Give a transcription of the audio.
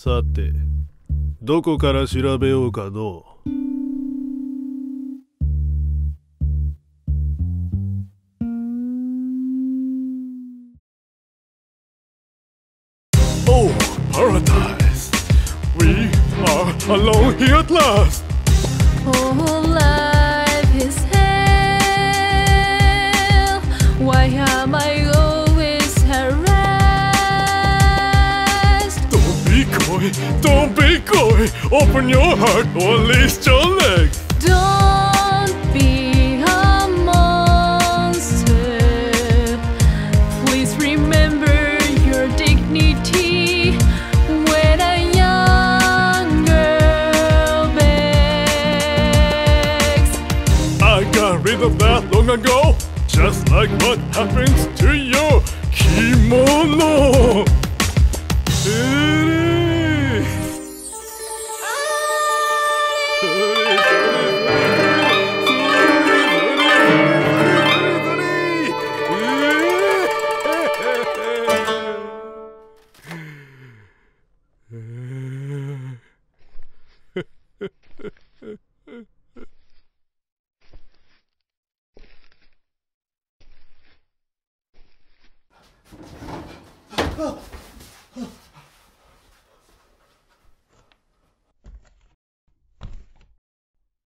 さてどこから調べようかの Oh, paradise! We are alone here at last! Oh, coy, don't be coy! Open your heart or at least your legs! Don't be a monster. Please remember your dignity when a young girl begs. I got rid of that long ago, just like what happens to your kimono! Oh!